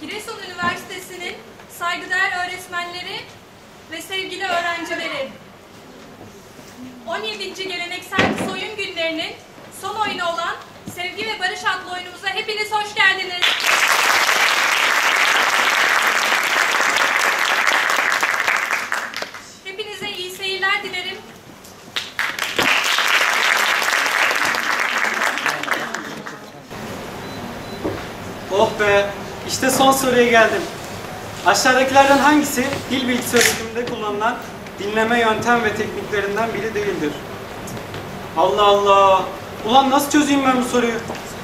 Giresun Üniversitesi'nin saygıdeğer öğretmenleri ve sevgili öğrencileri. 17. geleneksel soyun günlerinin son oyunu olan Sevgi ve Barış adlı oyunumuza hepiniz hoş geldiniz. Hepinize iyi seyirler dilerim. Oh be, işte son soruya geldim. Aşağıdakilerden hangisi dil bilgisi öğretiminde kullanılan dinleme yöntem ve tekniklerinden biri değildir? Allah Allah! Ulan nasıl çözeyim ben bu soruyu?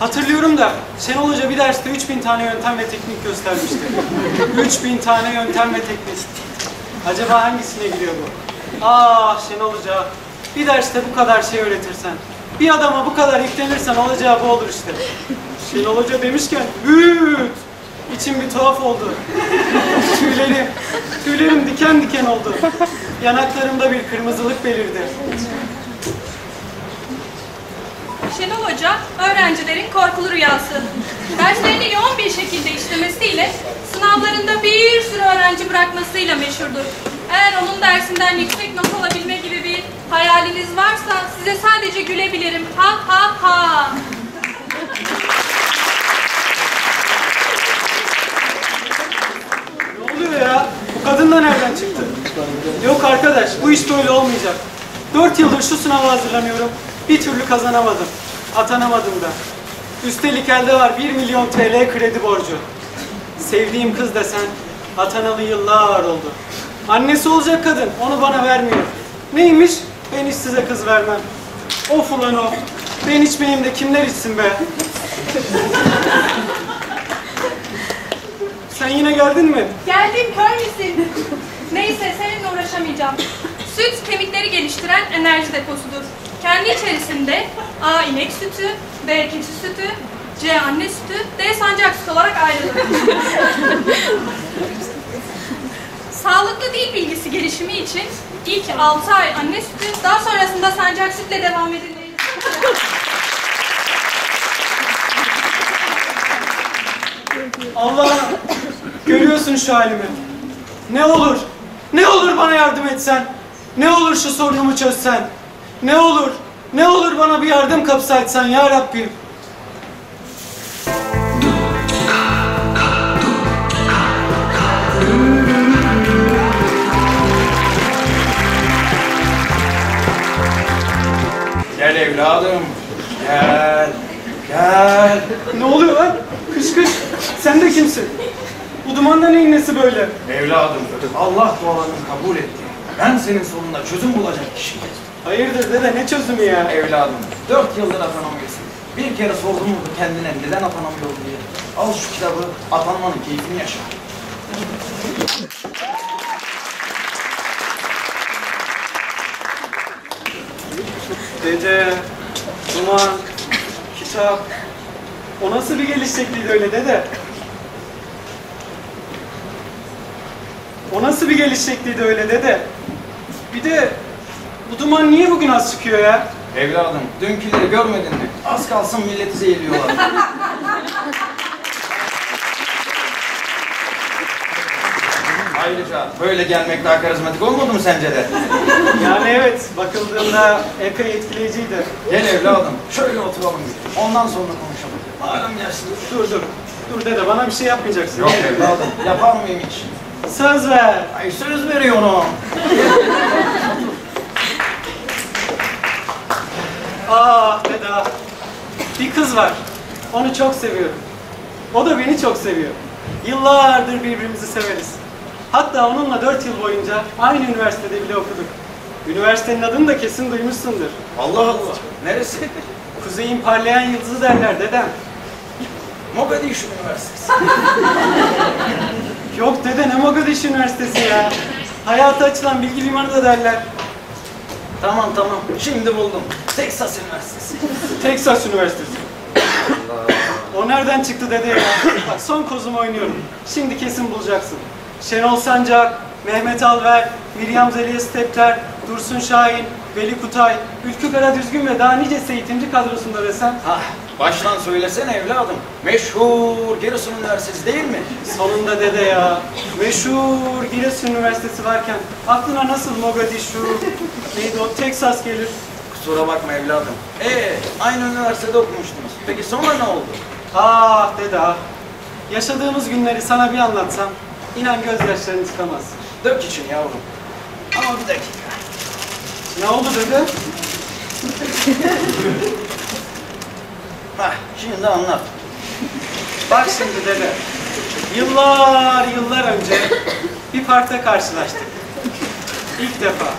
Hatırlıyorum da Şenol Hoca bir derste 3000 tane yöntem ve teknik göstermişti. 3000 tane yöntem ve teknik. Acaba hangisine giriyor bu? Ah Şenol Hoca, bir derste bu kadar şey öğretirsen, bir adama bu kadar yüklenirsen olacağı bu olur işte. Şenol Hoca demişken, hüüt! İçim bir tuhaf oldu. Tüylerim, tüylerim diken diken oldu. Yanaklarımda bir kırmızılık belirdi. Şenol Hoca, öğrencilerin korkulu rüyası. Derslerini yoğun bir şekilde işlemesiyle, sınavlarında bir sürü öğrenci bırakmasıyla meşhurdur. Eğer onun dersinden yüksek not alabilme gibi bir hayaliniz varsa size sadece gülebilirim. Ha ha ha. Ne oluyor ya? Bu kadın da nereden çıktı? Yok arkadaş, bu iş böyle olmayacak. Dört yıldır şu sınava hazırlanıyorum. Bir türlü kazanamadım. Atanamadım da. Üstelik elde var 1 milyon TL kredi borcu. Sevdiğim kız desen atanalı yıllar oldu. Annesi olacak kadın, onu bana vermiyor. Neymiş? Ben hiç size kız vermem. Of ulan of. Ben içmeyeyim de kimler içsin be? Sen yine geldin mi? Geldim kör müsün? Neyse seninle uğraşamayacağım. Süt kemikleri geliştiren enerji deposudur. Kendi içerisinde A inek sütü, B keçi sütü, C anne sütü, D sancak sütü olarak ayrılır. Sağlıklı dil bilgisi gelişimi için ilk 6 ay anne sütü, daha sonrasında sancak sütle devam edilmelidir. Allah'ım görüyorsun şu halimi. Ne olur, ne olur bana yardım etsen. Ne olur şu sorunumu çözsen. Ne olur, ne olur bana bir yardım kapısı açsan ya Rabbim. Gel evladım. Gel. Gel. Ne oluyor lan? Kış kış. Sen de kimsin? Bu dumanda neyin nesi böyle? Evladım. Allah dualarını kabul etti. Ben senin sorununa çözüm bulacak kişiyim. Hayırdır dede ne çözümü ya? Evladım. Dört yıldır atanamıyorsun. Bir kere sordum mu kendine neden atanamıyor diye. Al şu kitabı atanmanın keyfini yaşa. Dede, duman, kitap. O nasıl bir geliş şekliydi öyle dede? O nasıl bir geliş şekliydi öyle dede? Bir de bu duman niye bugün az çıkıyor ya? Evladım dünküleri görmedin mi? Az kalsın milleti zehirliyorlar. Ayrıca böyle gelmek daha karizmatik olmadı mı sence de? Yani evet, bakıldığında epey etkileyiciydi. Gel evladım, şöyle oturalım. Ondan sonra konuşalım. Malum yaşlı. Dur dur, dur dede bana bir şey yapmayacaksın. Yok evladım, yapar mıyım hiç? Söz ver. Ay söz veriyorum. Dede ah. Bir kız var. Onu çok seviyorum. O da beni çok seviyor. Yıllardır birbirimizi severiz. Hatta onunla dört yıl boyunca aynı üniversitede bile okuduk. Üniversitenin adını da kesin duymuşsundur. Allah Allah. Neresi? Kuzey'in parlayan yıldızı derler dedem. Mogadishu Üniversitesi. Yok dede ne Mogadishu Üniversitesi ya. Hayata açılan bilgi limanı da derler. tamam tamam, şimdi buldum. Texas Üniversitesi. Texas Üniversitesi. O nereden çıktı dede ya? Bak son kozumu oynuyorum. Şimdi kesin bulacaksın. Şenol Sancak, Mehmet Alver, Miriam Zeliha Stepler, Dursun Şahin, Veli Kutay, Ülkü Kara Düzgün ve daha nicesi eğitimci kadrosunda desem Ah, Baştan söylesene evladım. Meşhur Giresun Üniversitesi değil mi? Sonunda dede ya. Meşhur Giresun Üniversitesi varken aklına nasıl Mogadishu, neydi o Texas gelir? Kusura bakma evladım. Ee, aynı üniversitede okumuştunuz. Peki sonra ne oldu? Ah dede ah. Yaşadığımız günleri sana bir anlatsam inan gözyaşların çıkamaz. Dök için yavrum. Ama bir dakika. Ne oldu dede? Hah, şimdi anlat. Bak şimdi dede. Yıllar yıllar önce bir parkta karşılaştık. İlk defa.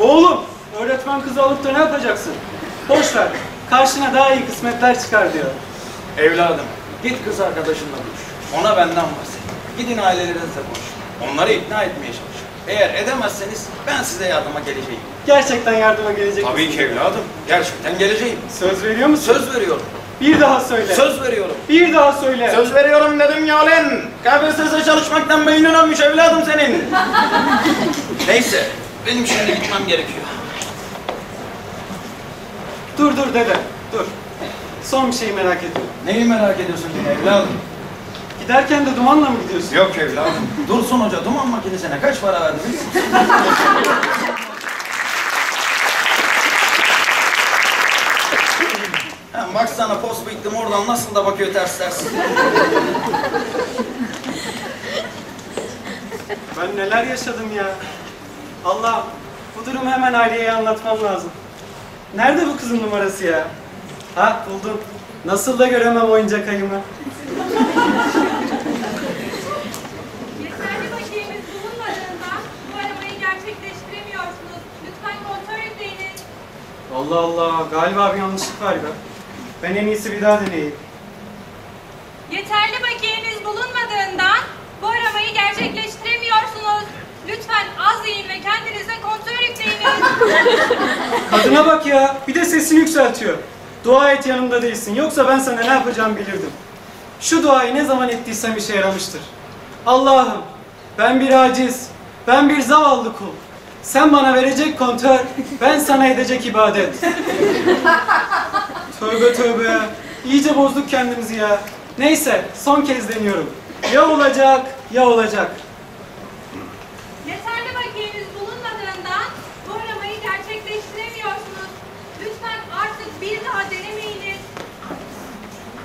Oğlum öğretmen kızı alıp da ne yapacaksın? Boş ver karşına daha iyi kısmetler çıkar diyor. Evladım, git kız arkadaşınla konuş. Ona benden bahset. Gidin ailelerinizle konuşun. Onları ikna etmeye çalışın. Eğer edemezseniz ben size yardıma geleceğim. Gerçekten yardıma gelecek Tabii misin? ki evladım. Gerçekten geleceğim. Söz veriyor musun? Söz veriyorum. Bir daha söyle. Söz veriyorum. Bir daha söyle. Söz veriyorum dedim ya lan. KPSS çalışmaktan beynin ölmüş evladım senin. Neyse, benim şimdi gitmem gerekiyor. Dur dur dede dur. Son bir şeyi merak ediyorum. Neyi merak ediyorsun yine evladım? Giderken de dumanla mı gidiyorsun? Yok evladım. Dursun Hoca duman makinesine kaç para verdi biliyor musun? Hem baksana post bittim oradan nasıl da bakıyor ters ters. Ben neler yaşadım ya. Allah bu durumu hemen aileye anlatmam lazım. Nerede bu kızın numarası ya? Ha buldum. Nasıl da göremem oyuncak ayımı. Yeterli bakiyemiz bulunmadığından bu aramayı gerçekleştiremiyorsunuz. Lütfen kontrol ediniz. Allah Allah galiba bir yanlışlık var ya. Ben en iyisi bir daha deneyeyim. Yeterli bakiyeniz bulunmadığından bu aramayı gerçekleştiremiyorsunuz. Lütfen az yiyin ve kendinize kontrol yükleyiniz. Kadına bak ya bir de sesini yükseltiyor. Dua et yanımda değilsin yoksa ben sana ne yapacağımı bilirdim. Şu duayı ne zaman ettiysem işe yaramıştır. Allah'ım ben bir aciz, ben bir zavallı kul. Sen bana verecek kontör, ben sana edecek ibadet. tövbe tövbe. İyice bozduk kendimizi ya. Neyse son kez deniyorum. Ya olacak ya olacak. Yeterli bakiyeniz bulunmadığından bu aramayı gerçekleştiremiyorsunuz. Lütfen artık bir daha denemeyiniz.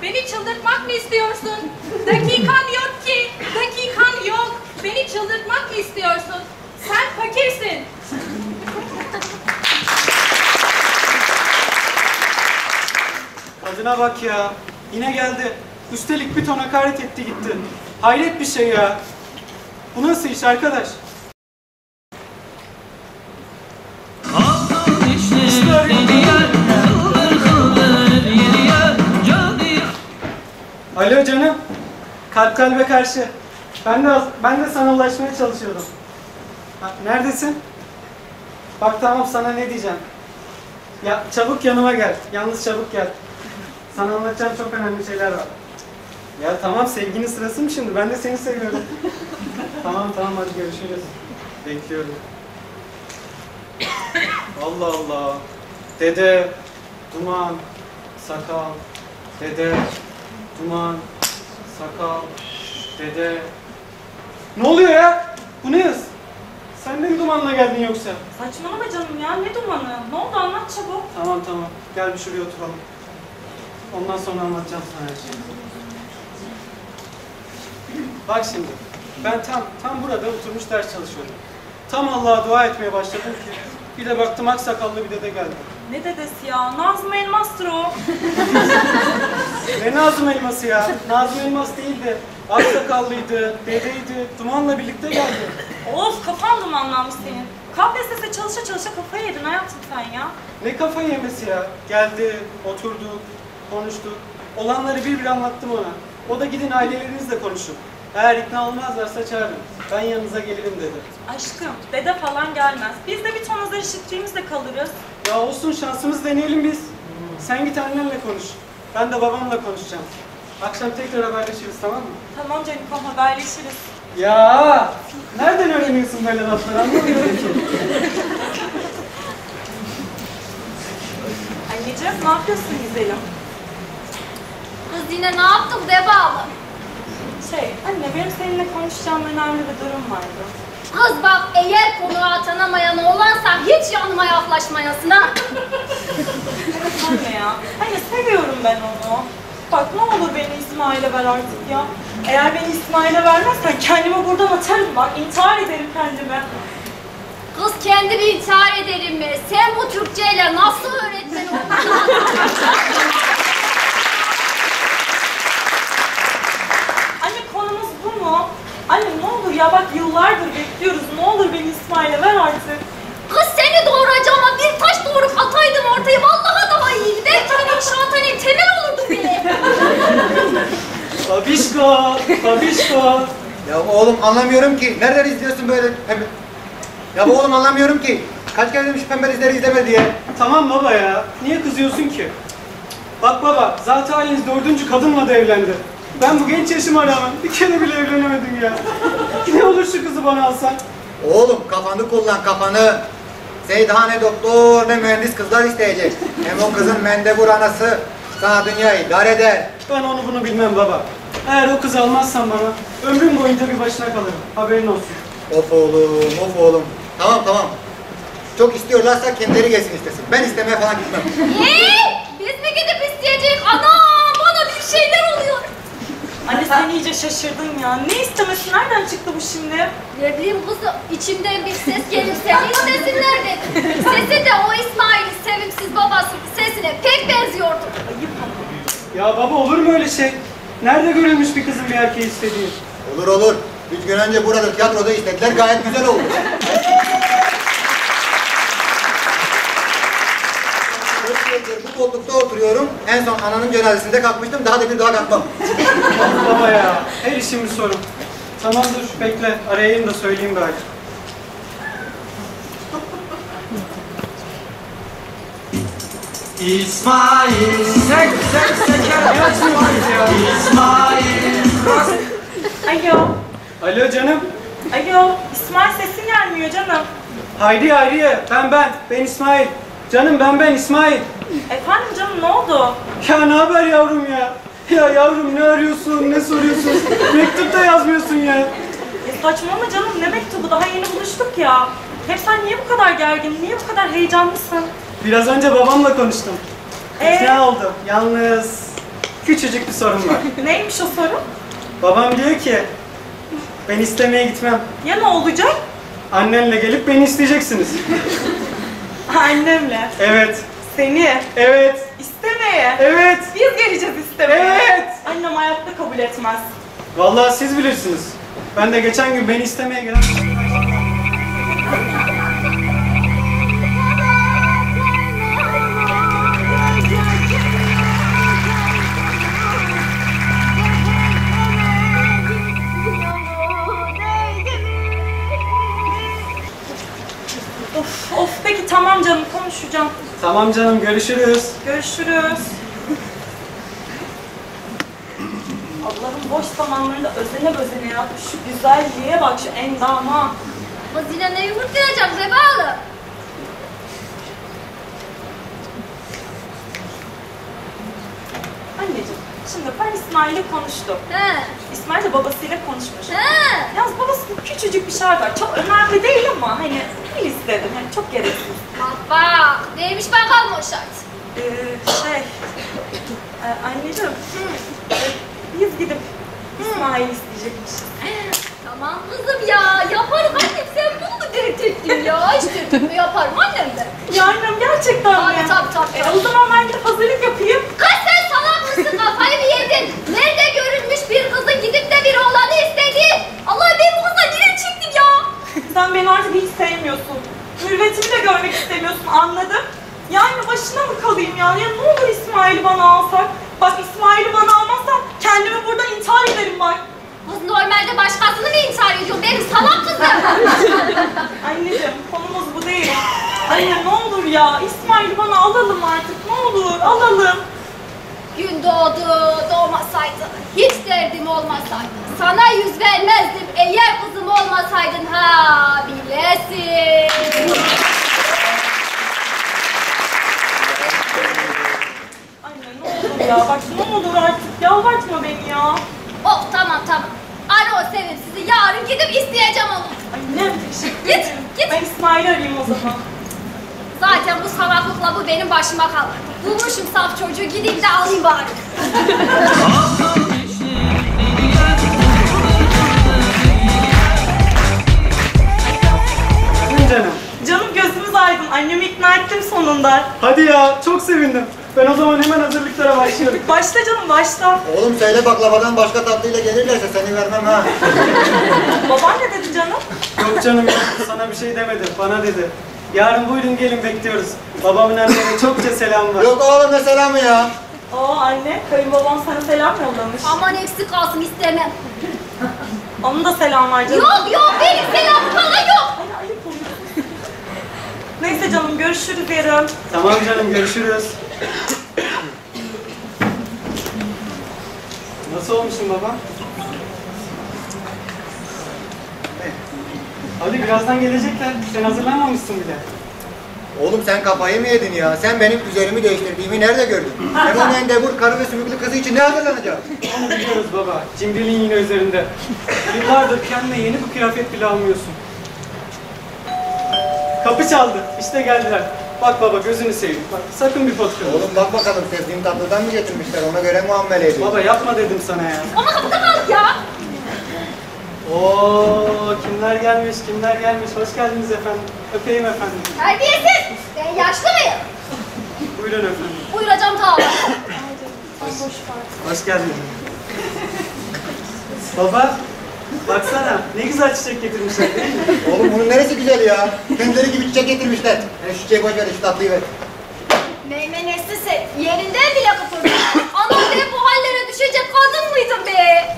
Beni çıldırtmak mı istiyorsun? Dakikan yok ki. Dakikan yok. Beni çıldırtmak mı istiyorsun? Sen fakirsin. Şuna bak ya. Yine geldi. Üstelik bir ton hakaret etti gitti. Hayret bir şey ya. Bu nasıl iş arkadaş? Alo canım. Kalp kalbe karşı. Ben de ben de sana ulaşmaya çalışıyordum. Ha, neredesin? Bak tamam sana ne diyeceğim. Ya çabuk yanıma gel. Yalnız çabuk gel. Sana anlatacağım çok önemli şeyler var. Ya tamam sevginin sırası mı şimdi? Ben de seni seviyorum. tamam tamam hadi görüşürüz. Bekliyorum. Allah Allah. Dede, duman, sakal, dede, duman, sakal, dede. Ne oluyor ya? Bu ne hız? Sen de mi dumanla geldin yoksa? Saçmalama canım ya ne dumanı? Ne oldu anlat çabuk. Tamam tamam. Gel bir şuraya oturalım. Ondan sonra anlatacağım sana her şeyi. Bak şimdi. Ben tam tam burada oturmuş ders çalışıyordum. Tam Allah'a dua etmeye başladım ki bir de baktım aksakallı bir dede geldi. Ne dedesi ya? Nazım Elmas'tır o. Ne Nazım Elması ya? Nazım Elmas değildi. Aksakallıydı, dedeydi. Dumanla birlikte geldi. Of kafan dumanlanmış senin. KPSS çalışa çalışa kafayı yedin hayatım sen ya. Ne kafayı yemesi ya? Geldi, oturduk, konuştuk. Olanları bir bir anlattım ona. O da gidin ailelerinizle konuşun. Eğer ikna olmazlarsa çağırın. Ben yanınıza gelirim dedi. Aşkım dede falan gelmez. Biz de bir ton azar işittiğimizde kalırız. Ya olsun şansımız deneyelim biz. Sen git annenle konuş. Ben de babamla konuşacağım. Akşam tekrar haberleşiriz tamam mı? Tamam Canikom haberleşiriz. Ya nereden öğreniyorsun böyle lafları anlamıyorum ki. Anneciğim ne yapıyorsun güzelim? Kız yine ne yaptı bu debalı? Şey anne benim seninle konuşacağım önemli bir durum vardı. Kız bak eğer konuğa atanamayan oğlansa hiç yanıma yaklaşmayasın ha. Anne ya. Anne seviyorum ben onu. Bak ne olur beni İsmail'e ver artık ya. Eğer beni İsmail'e vermezsen kendimi buradan atarım bak. intihar ederim kendime. Kız kendini intihar ederim mi? Sen bu Türkçeyle nasıl öğretmen oldun? Anne konumuz bu mu? Anne ne olur ya bak yıllardır bekliyoruz. Ne olur beni İsmail'e ver artık. Kız seni doğuracağıma bir taş doğurup ataydım ortaya. Vallahi daha iyiydi. Belki benim şantanem temel olurdu bile. Babişko, babişko. Ya oğlum anlamıyorum ki. Nereden izliyorsun böyle pembe? Ya oğlum anlamıyorum ki. Kaç kere demiş pembe izleri izleme diye. Tamam baba ya. Niye kızıyorsun ki? Bak baba, zaten haliniz dördüncü kadınla da evlendi. Ben bu genç yaşıma rağmen bir kere bile evlenemedim ya. ne olur şu kızı bana alsan. Oğlum kafanı kullan kafanı. Seni daha ne doktor ne mühendis kızlar isteyecek. Hem o kızın mendebur anası sana dünyayı idare eder. Ben onu bunu bilmem baba. Eğer o kızı almazsan bana, ömrüm boyunca bir başına kalırım. Haberin olsun. Of oğlum of oğlum. Tamam tamam. Çok istiyorlarsa kendileri gelsin istesin. Ben istemeye falan gitmem. Eee? Biz mi gidip isteyecek? Anam bana bir şeyler oluyor. Anne sen iyice şaşırdın ya. Ne istemesi? Nereden çıktı bu şimdi? Ne bileyim kızım içimden bir ses gelip seni istesinler dedi. Sesi de o İsmail'in sevimsiz babasının sesine pek benziyordu. Ayıp. Ya baba olur mu öyle şey? Nerede görülmüş bir kızın bir erkeği istediği? Olur olur. Üç gün önce burada tiyatroda istediler gayet güzel oldu. Dört yıldır bu koltukta oturuyorum. En son ananın cenazesinde kalkmıştım. Daha da bir daha kalkmam. Baba ya, her işin bir sorun. Tamam dur, bekle. Arayayım da söyleyeyim bari. İsmail sek sek seker Ne açmıyorsunuz ya? İsmail Alo. Alo canım. Alo. İsmail sesin gelmiyor canım. Haydi Hayriye, ben ben, ben İsmail. Canım ben ben İsmail. Efendim canım ne oldu? Ya ne haber yavrum ya? Ya yavrum ne arıyorsun, ne soruyorsun? Mektup da yazmıyorsun ya. Ya saçmalama canım ne mektubu daha yeni buluştuk ya. Hep sen niye bu kadar gergin, niye bu kadar heyecanlısın? Biraz önce babamla konuştum. Ee? Ne oldu? Yalnız küçücük bir sorun var. Neymiş o soru? Babam diyor ki, ben istemeye gitmem. Ya ne olacak? Annenle gelip beni isteyeceksiniz. Annemle. Evet, Seni. evet. İsteme. istemeye. Evet. Biz geleceğiz istemeye. Evet. Annem hayatta kabul etmez. Vallahi siz bilirsiniz. Ben de geçen gün beni istemeye gelen... Tamam canım görüşürüz. Görüşürüz. Allah'ım boş zamanlarında özene özene ya. Şu güzelliğe bak şu endama. Hazine ne yumurtlayacak zebalı? Anneciğim şimdi ben İsmail'le konuştum. He. İsmail de babasıyla konuşmuş. He. Yalnız babasının küçücük bir şey var. Çok önemli değil ama hani bil istedim. Yani çok gereksiz. Bak. Neymiş bakalım o şart. Ee, şey... e, anneciğim. e, biz gidip İsmail isteyecekmişiz. Tamam kızım ya. Yaparım annem. Sen bunu mu dert ettin ya? Dert yaparım annem de. Ya annem gerçekten mi? tabii, tabii, E, tabii. o zaman ben gidip hazırlık yapayım. Kız sen mısın? Kafayı mı yedin? Nerede görülmüş bir kızın gidip de bir oğlanı istediği? Allah ben bu kızla niye çıktım ya? Sen beni artık hiç sevmiyorsun. Mürvetimi de görmek istemiyorsun anladım. Yani başına mı kalayım ya? Ya ne olur İsmail'i bana alsak? Bak İsmail'i bana almazsan kendimi burada intihar ederim bak. Kız normalde başkasını mı intihar ediyor? Benim salak kızım. Anneciğim konumuz bu değil. Anne ne olur ya İsmail'i bana alalım artık ne olur alalım. Gün doğdu, doğmasaydı. Hiç derdim olmasaydı. Sana yüz vermezdim eğer kızım olmasaydın ha bilesin. Anne ne olur ya bak ne olur artık yalvartma beni ya. Oh tamam tamam. Ara o sevimsizi yarın gidip isteyeceğim onu. Annem teşekkür Git, ederim. git. Ben İsmail'i arayayım o zaman. Zaten bu salaklıkla bu benim başıma kalır. Bulmuşum saf çocuğu gideyim de alayım bari. Canım. Canım gözümüz aydın. Annemi ikna ettim sonunda. Hadi ya çok sevindim. Ben o zaman hemen hazırlıklara başlıyorum. Başla canım başla. Oğlum söyle baklavadan başka tatlıyla gelirlerse seni vermem ha. Baban ne dedi canım? Yok canım yok. Sana bir şey demedi. Bana dedi. Yarın buyurun gelin bekliyoruz. Babamın annene çokça selam var. Yok oğlum ne selamı ya. Aa anne, kayınbabam sana selam yollamış. Aman eksik kalsın istemem. Onun da selam var canım. Yok yok benim selamım falan yok. Ay, ayıp oluyor. Neyse canım görüşürüz yarın. Tamam canım görüşürüz. Nasıl olmuşsun baba? Hadi birazdan gelecekler. Sen hazırlanmamışsın bile. Oğlum sen kafayı mı yedin ya? Sen benim üzerimi değiştirdiğimi nerede gördün? Hem o mendebur karı ve sümüklü kızı için ne hazırlanacak? Onu biliyoruz baba. Cimriliğin yine üzerinde. Yıllardır kendine yeni bir kıyafet bile almıyorsun. Kapı çaldı. İşte geldiler. Bak baba gözünü seveyim. Bak sakın bir pot kırma. Oğlum bak bakalım sevdiğim tatlıdan mı getirmişler? Ona göre muamele edeyim. Baba yapma dedim sana ya. Ama kapıda kaldık ya. Oo kimler gelmiş kimler gelmiş. Hoş geldiniz efendim. Öpeyim efendim. Terbiyesiz. Ben yaşlı mıyım? Buyurun efendim. Buyuracağım tamam. Hoş geldiniz. Baba baksana ne güzel çiçek getirmişler değil mi? Oğlum bunun neresi güzel ya? Kendileri gibi çiçek getirmişler. E şu çiçeği boş ver şu tatlıyı ver. Meymenesi sen. Yerinden bile kıpırdın. Anam ben bu hallere düşecek kadın mıydım be?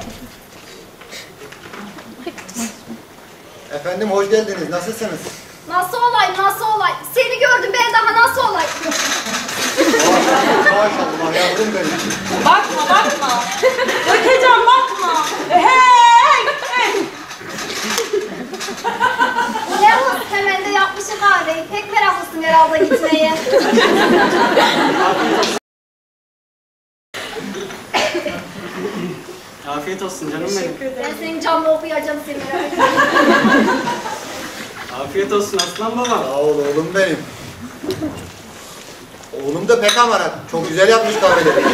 Efendim hoş geldiniz. Nasılsınız? Nasıl olay nasıl olay? Seni gördüm ben daha nasıl olay? Maşallah, maşallah yavrum benim. Bakma bakma. Ötecan bakma. Hey! hey. Ne hız hemen de yapmışım kahveyi. Pek meraklısın herhalde gitmeye. Afiyet olsun canım benim. Teşekkür ederim. Ben senin camla okuyacağım seni merak etme. Afiyet olsun aslan babam. Sağ ol oğlum benim. Oğlum da pek amarat. Çok güzel yapmış kahveleri.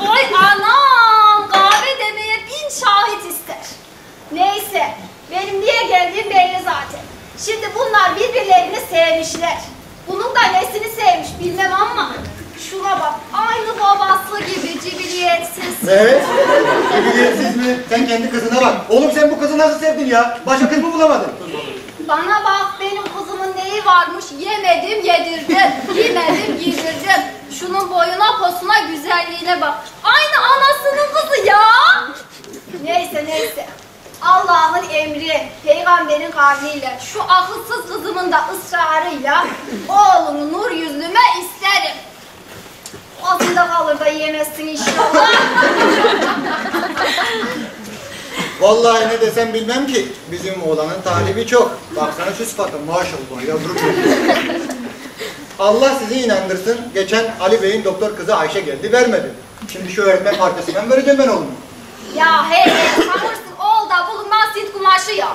Ay anam kahve demeye bin şahit ister. Neyse benim niye geldiğim belli zaten. Şimdi bunlar birbirlerini sevmişler. Bunun da nesini sevmiş bilmem ama şuna bak aynı babası gibi cibiliyetsiz. Ne? Biliyorsunuz mi? Sen kendi kızına bak. Oğlum sen bu kızı nasıl sevdin ya? Başka kız mı bulamadın? Bana bak benim kızımın neyi varmış yemedim yedirdim, giymedim giydirdim. Şunun boyuna posuna güzelliğine bak. Aynı anasının kızı ya. Neyse neyse. Allah'ın emri, peygamberin kavliyle, şu akılsız kızımın da ısrarıyla oğlumu nur yüzlüme isterim. Ağzında kalır da yemezsin inşallah. Vallahi ne desem bilmem ki. Bizim oğlanın talibi çok. Baksana şu sıfata maşallah yavrum. Allah sizi inandırsın. Geçen Ali Bey'in doktor kızı Ayşe geldi vermedi. Şimdi şu öğretmen partisine vereceğim ben oğlumu. ya hey hey sanırsın oğul da bulunmaz sit kumaşı ya.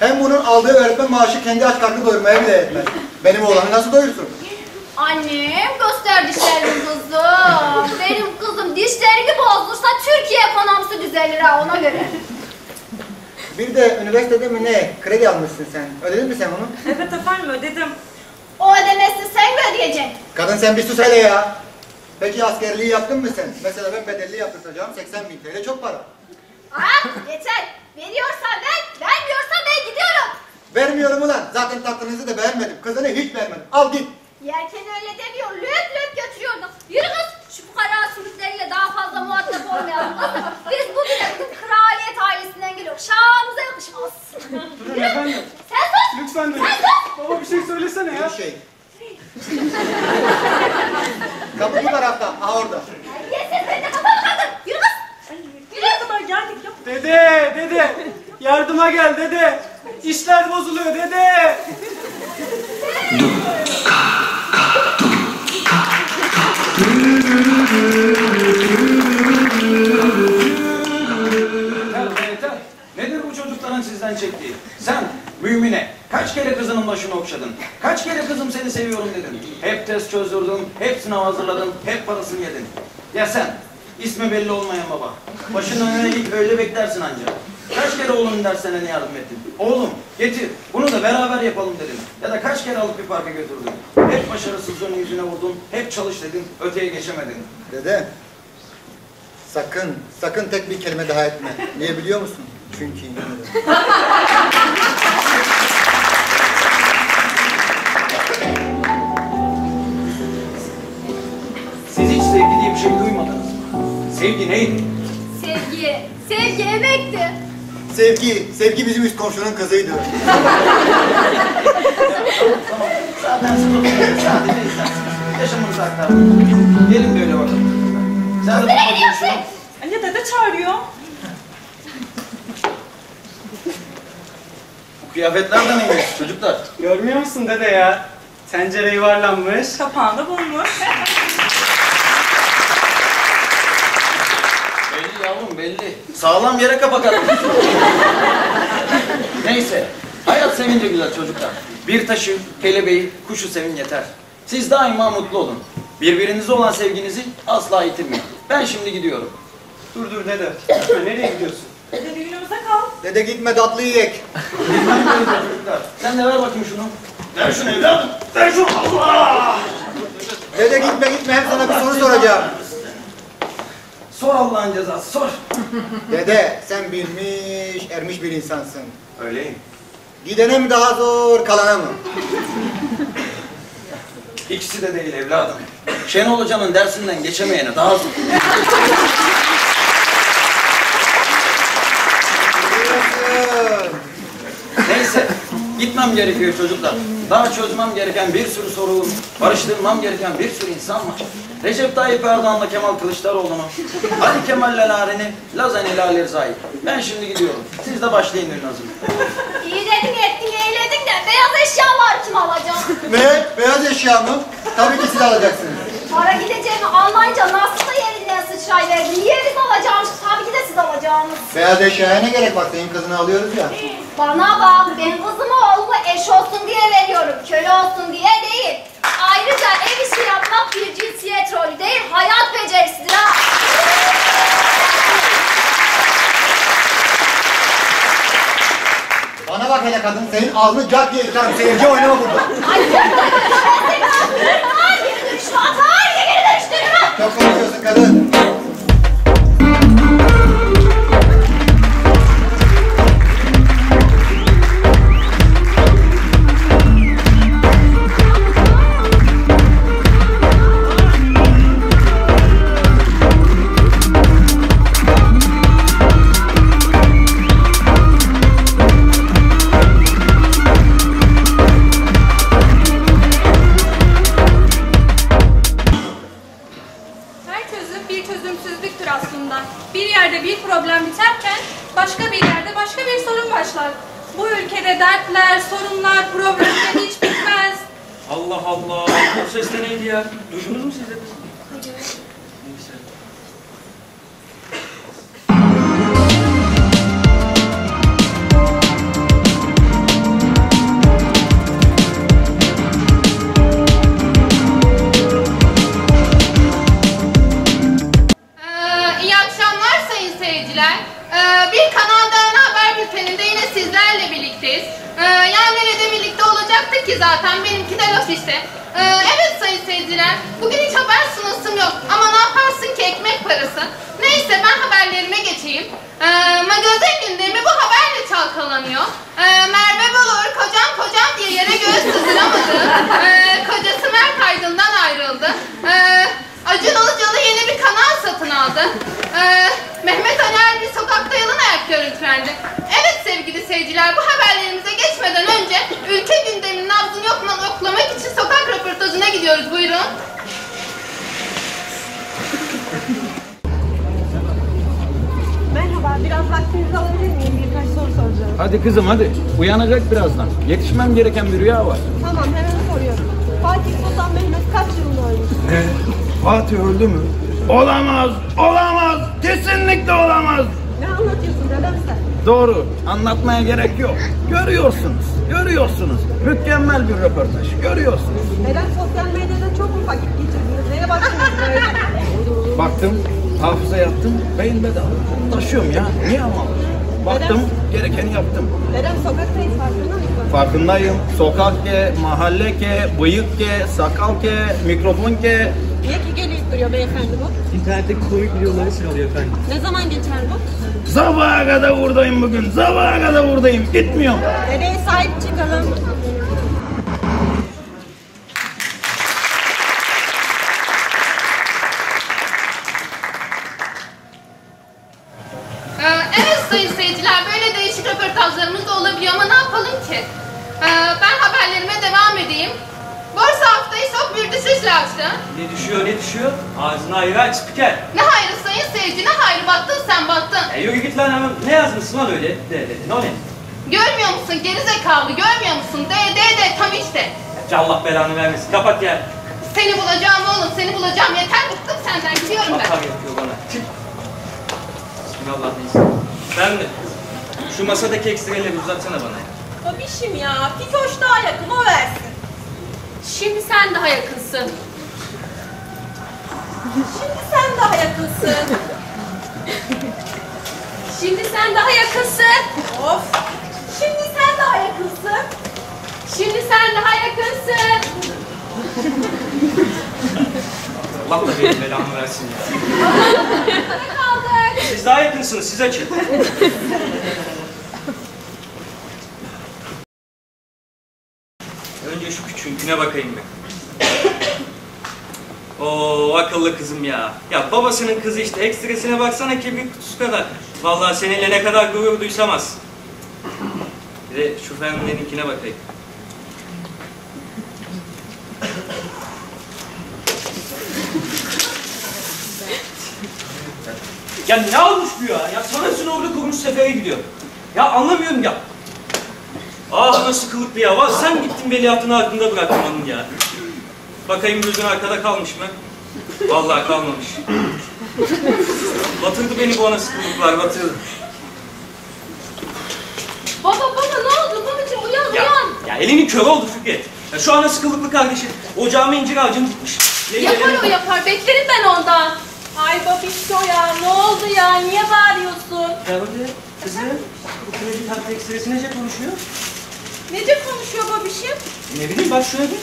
Hem bunun aldığı öğretmen maaşı kendi aç karnını doyurmaya bile yetmez. Benim oğlanı nasıl doyursun? Annem göster dişlerini dişlerini bozdursa Türkiye ekonomisi düzelir ha ona göre. Bir de üniversitede mi ne? Kredi almışsın sen. Ödedin mi sen onu? Evet efendim ödedim. O ödemesi sen mi ödeyeceksin? Kadın sen bir sus hele ya. Peki askerliği yaptın mı sen? Mesela ben bedelli yaptıracağım 80 bin TL çok para. Ha yeter. Veriyorsan ver, vermiyorsan ben gidiyorum. Vermiyorum ulan. Zaten tatlınızı da beğenmedim. Kızını hiç beğenmedim. Al git. Yerken öyle demiyor, löp löp götürüyordu. Yürü kız, şu fukara sürükleriyle daha fazla muhatap olmayalım. Biz bugüne bugün kraliyet ailesinden geliyoruz. Şahımıza yakışmaz. Durun efendim. Sen sus! Lütfen de. Sen sus! Baba bir şey söylesene ya. Bir şey. Kapı bu tarafta. Ha orada. Yesin sen de kafamı kaldır. Yürü kız! Yürü! Kadar geldik ya. Dede, dede. Yardıma gel dede. İşler bozuluyor dede. Yeter yeter. Nedir bu çocukların sizden çektiği? Sen mümine kaç kere kızının başını okşadın? Kaç kere kızım seni seviyorum dedin? Hep test çözdürdün, hep sınav hazırladın, hep parasını yedin. Ya sen ismi belli olmayan baba. Başının önüne ilk öyle beklersin anca. Kaç kere oğlum derslerine yardım ettin? Oğlum getir bunu da beraber yapalım dedin. Ya da kaç kere alıp bir parka götürdün? Hep başarısızlığın yüzüne vurdun, hep çalış dedin, öteye geçemedin. Dede. Sakın, sakın tek bir kelime daha etme. Niye biliyor musun? Çünkü inanırım. Siz hiç sevgi diye bir şey duymadınız mı? Sevgi neydi? Sevgi, sevgi emekti. Sevgi, sevgi bizim üst komşunun kızıydı. Tamam. Zaten sıkıntı sadece istersiniz. Yaşamınızı. Gelin böyle bakalım. Sen de Nereye gidiyorsun? Anne dede çağırıyor. Bu kıyafetlerden neymiş çocuklar? Görmüyor musun dede ya? Tencere yuvarlanmış. Kapağında bulmuş. Belli yavrum belli. Sağlam yere kapak atmış. Neyse. Hayat sevince güzel çocuklar. Bir taşı, kelebeği, kuşu sevin yeter. Siz daima mutlu olun. Birbirinize olan sevginizi asla yitirmeyin. Ben şimdi gidiyorum. Dur dur dede. Nereye gidiyorsun? Dede düğünümüze kal. Dede gitme tatlı yiyek. Sen de ver bakayım şunu. Ver şunu evladım. Ver şunu. Allah! Dede gitme gitme hem sana bir soru soracağım. Sor Allah'ın cezası sor. Dede sen bilmiş, ermiş bir insansın. Öyleyim. Gidene mi daha zor, kalana mı? İkisi de değil evladım. Şenol Hoca'nın dersinden geçemeyene daha zor. Yaşasın. Neyse, gitmem gerekiyor çocuklar. Daha çözmem gereken bir sürü soru, barıştırmam gereken bir sürü insan var. Recep Tayyip Erdoğan'la Kemal Kılıçdaroğlu'nu, Ali Kemal'le Narin'i, Lazan ile Ali Rıza'yı. Ben şimdi gidiyorum. Siz de başlayın Ünlü Nazım. İyi dedin ettin eyledin de beyaz eşyalar kim alacak? Ne? Beyaz eşya mı? Tabii ki siz alacaksınız. Para gideceğimi anlayınca nasıl da yerinden sıçrayıverdi. Niye biz alacağımız? Tabii ki de siz alacağınız. Beyaz eşyaya ne gerek var? Senin kızını alıyoruz ya. Bana bak ben kızımı oğlumu eş olsun diye veriyorum. Köle olsun diye değil. Ayrıca ev işi yapmak bir cinsiyet rolü değil, hayat becerisidir ha. Bana bak bak hele kadın senin ağzını cart diye yıkarım. Seyirci oynama burada. Ay sen seni atar geri dönüştü atar geri dönüştü. Çok konuşuyorsun kadın. Röportajına gidiyoruz buyurun. Merhaba, biraz vaktinizi alabilir miyim? Birkaç soru soracağım. Hadi kızım hadi. Uyanacak birazdan. Yetişmem gereken bir rüya var. Tamam, hemen soruyorum. Fatih Sultan Mehmet kaç yılında ölmüş? Ne? Fatih öldü mü? Olamaz, olamaz, kesinlikle olamaz. Ne anlatıyorsun dedem sen? Doğru, anlatmaya gerek yok. Görüyorsunuz, görüyorsunuz. Mükemmel bir röportaj, görüyorsunuz. Neden sosyal medyada çok mu vakit geçirdiniz? Neye baktınız böyle? Baktım, hafıza yaptım, beyin bedava. Taşıyorum ya, niye ama? Baktım, gerekeni yaptım. Dedem sokaktayız farkında mısın? Farkındayım. Sokak ke, mahalle ke, bıyık ke, sakal ke, mikrofon ke. Niye ki gelip duruyor beyefendi bu? İnternetteki komik videoları sıralıyor efendim. Ne zaman geçer bu? Sabaha kadar buradayım bugün, sabaha kadar buradayım. Gitmiyorum. Dedeye sahip çıkalım. Ee, evet sayın seyirciler böyle değişik röportajlarımız da olabiliyor ama ne yapalım ki? Ee, ben haberlerime devam edeyim. Borsa haftayı çok bir düşüşle açtı. Ne düşüyor ne düşüyor? Ağzını ayrı aç spiker. Ne hayrı sayın seyirci ne hayrı battın sen battın. E yürü git lan hemen. Ne yazmışsın lan öyle? De de ne o ne? Görmüyor musun geri zekalı görmüyor musun? De de de tam işte. Ya Allah belanı vermesin. Kapat ya. Seni bulacağım oğlum seni bulacağım yeter bıktım senden gidiyorum ben. yapıyor bana. Çık. Bismillah neyse. Sen de. Şu masadaki ekstreleri uzatsana bana. Babişim ya, Fikoş daha yakın o versin. Şimdi sen daha yakınsın. Şimdi sen daha yakınsın. Şimdi sen daha yakınsın. of. Şimdi sen daha yakınsın. Şimdi sen daha yakınsın. Allah da benim belamı versin ya. Ne kaldık? Siz daha yakınsınız. Siz açın. Önce şu küçüğünküne bakayım bir. Oo akıllı kızım ya. Ya babasının kızı işte ekstresine baksana kibrit kutusu kadar. Vallahi seninle ne kadar gurur duysamaz. Bir de şu Fermi'ninkine bakayım. Ya ne olmuş bu ya? Ya sanırsın orada kurmuş sefere gidiyor. Ya anlamıyorum ya. Ah nasıl kılıklı ya. Valla sen gittin veliahtını aklında bıraktın onun ya. Bakayım gözün arkada kalmış mı? Vallahi kalmamış. Batırdı beni bu ana sıkılıklar, batırdı. Baba baba ne oldu? Babacığım uyan Ya, uyan. ya elinin kör oldu Fikret. Ya şu ana sıkılıklı kardeşim. Ocağıma incir ağacını dikmiş. Ne Yapar o yapar. Beklerim ben ondan. Ay babişko ya, ne oldu ya? Niye bağırıyorsun? Ya hadi kızım, bu kredi kartı ekstresi nece konuşuyor? Nece konuşuyor babişim? Ne bileyim bak şuna bir.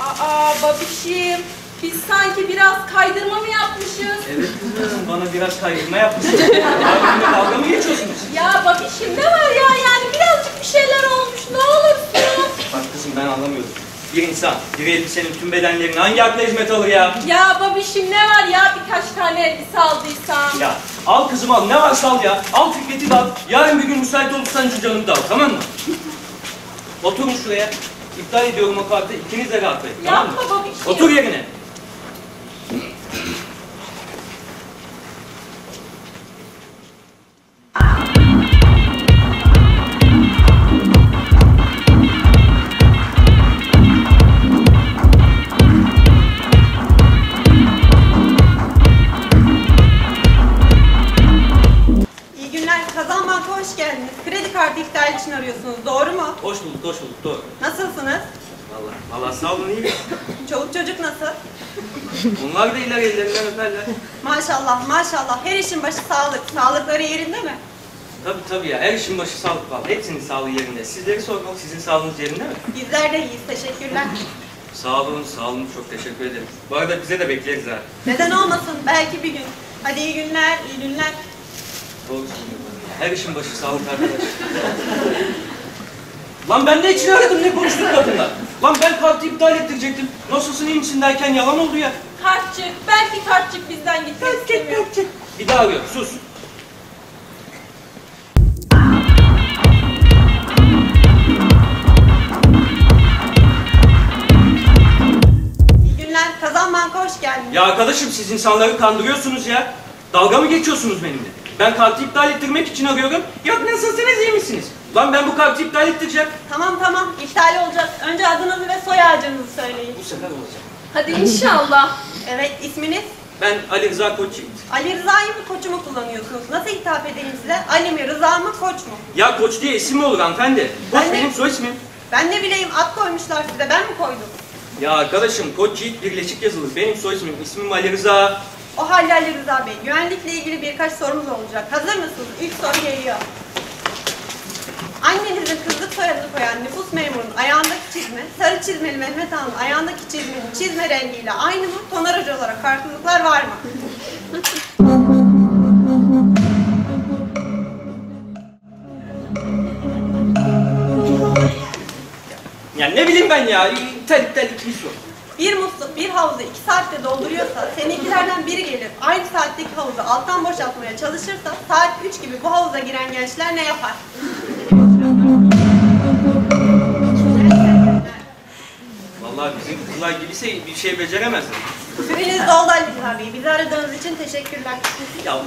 Aa babişim. Biz sanki biraz kaydırma mı yapmışız? Evet kızım bana biraz kaydırma yapmışsın. ya benimle dalga mı geçiyorsunuz? Ya babişim ne var ya yani birazcık bir şeyler olmuş ne olursun. Bak kızım ben anlamıyorum. Bir insan bir elbisenin tüm bedenlerini hangi akla hizmet alır ya? Ya babişim ne var ya birkaç tane elbise aldıysam. Ya al kızım al ne varsa al ya. Al Fikret'i de al. Yarın bir gün müsait olursan canım da al tamam mı? Oturun şuraya. İptal ediyorum o kartı. İkiniz de rahatlayın tamam mı? Yapma babişim. Otur yerine. Maşallah maşallah. Her işin başı sağlık. Sağlıkları yerinde mi? Tabii tabii ya. Her işin başı sağlık var. Hepsinin sağlığı yerinde. Sizleri sormalı. Sizin sağlığınız yerinde mi? Bizler de iyiyiz. Teşekkürler. Sağ olun, sağ olun. Çok teşekkür ederim. Bu arada bize de bekleriz ha. Neden olmasın? Belki bir gün. Hadi iyi günler, iyi günler. Doğru söylüyorsun. Her işin başı sağlık arkadaş. Lan ben ne için aradım ne konuştuk kadınla? Lan ben kartı iptal ettirecektim. Nasılsın iyi misin derken yalan oldu ya. Kartçık. Belki kartçık bizden gitmek istemiyor. Bir daha arıyorum sus. İyi günler. Kazan Bank'a hoş geldiniz. Ya arkadaşım siz insanları kandırıyorsunuz ya. Dalga mı geçiyorsunuz benimle? Ben kartı iptal ettirmek için arıyorum. Yok nasılsınız iyi misiniz? Lan ben bu kartı iptal ettireceğim. Tamam tamam. İptal olacak. Önce adınızı ve soy ağacınızı söyleyin. Bu sefer olacak. Hadi inşallah. Evet, isminiz? Ben Ali Rıza Koçyiğit. Ali Rıza'yı mı Koç'u mu kullanıyorsunuz? Nasıl hitap edeyim size? Ali mi, Rıza mı, Koç mu? Ya Koç diye isim mi olur hanımefendi? Koç Ben de- benim soy ismim. Ben ne bileyim at koymuşlar size. Ben mi koydum? Ya arkadaşım Koç Yiğit birleşik yazılır. Benim soy ismim. İsmim Ali Rıza. O halde Ali Rıza Bey, güvenlikle ilgili birkaç sorumuz olacak. Hazır mısınız? İlk soru geliyor. Annenizin kızlık soyadını koyan nüfus sarı çizmeli Mehmet Ağa'nın ayağındaki çizmenin çizme rengiyle aynı mı? Tonaraj olarak farklılıklar var mı? Ya ne bileyim ben ya. İptal iptal iki sor. Bir musluk bir havuzu iki saatte dolduruyorsa, seninkilerden biri gelir aynı saatteki havuzu alttan boşaltmaya çalışırsa, saat 3 gibi bu havuza giren gençler ne yapar? Vallahi bizim kızlar gibiyse bir şey beceremezler. Süreniz doldu Ali Bey. Bizi aradığınız için teşekkürler. Ya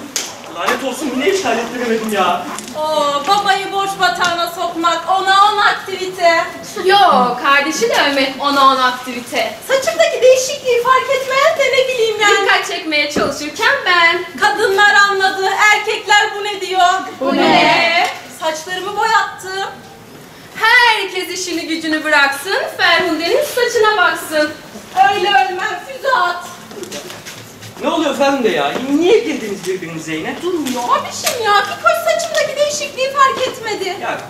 lanet olsun bu ne işgal ettiremedim ya. Oo, babayı borç batağına sokmak, ona on aktivite. Yok kardeşi dövmek ona on aktivite. Saçımdaki değişikliği fark etmeyen de ne bileyim yani. Dikkat çekmeye çalışırken ben. Kadınlar anladı, erkekler bu ne diyor? Bu ne? Saçlarımı boyattım. Herkes işini gücünü bıraksın, Ferhunde'nin saçına baksın. Öyle ölmem, füze at. Ne oluyor efendim de ya? Niye girdiniz birbirinize yine? Durmuyor abişim ya, Kikoş saçımdaki değişikliği fark etmedi. Ya,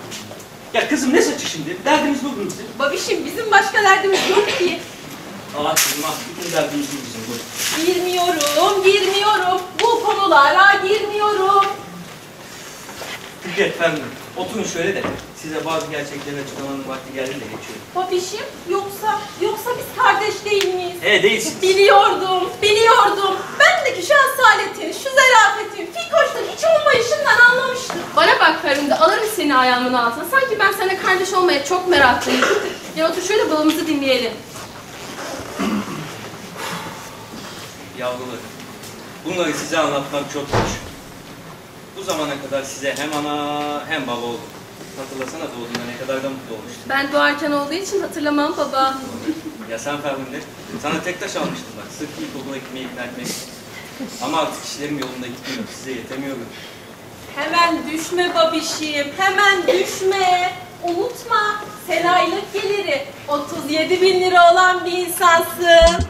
ya kızım ne saçı şimdi? Derdimiz bu bizim. Babişim bizim başka derdimiz yok ki. Ah kızım ah bütün derdimiz bu bizim. Bu. Girmiyorum, girmiyorum. Bu konulara girmiyorum. Fikret efendim oturun şöyle de size bazı gerçekleri açıklamanın vakti geldi de geçiyor. Babişim, yoksa, yoksa biz kardeş değil miyiz? E değilsiniz. Biliyordum, biliyordum. Bendeki şu asaletin, şu zarafetin, Fikoş'tan hiç olmayışından anlamıştım. Bana bak Ferhunde, alırım seni ayağımın altına. Sanki ben sana kardeş olmaya çok meraklıyım. Ya otur şöyle balımızı dinleyelim. Yavrularım bunları size anlatmak çok güç. Bu zamana kadar size hem ana hem baba oldum. Hatırlasana doğduğunda ne kadar da mutlu olmuştum. Ben doğarken olduğu için hatırlamam baba. Ya sen Ferhunde, sana tek taş almıştım bak. Sırf ilkokula gitmeyi ikna etmek için. Ama artık işlerim yolunda gitmiyor. Size yetemiyorum. Hemen düşme babişim, hemen düşme. Unutma, sen aylık geliri 37 bin lira olan bir insansın.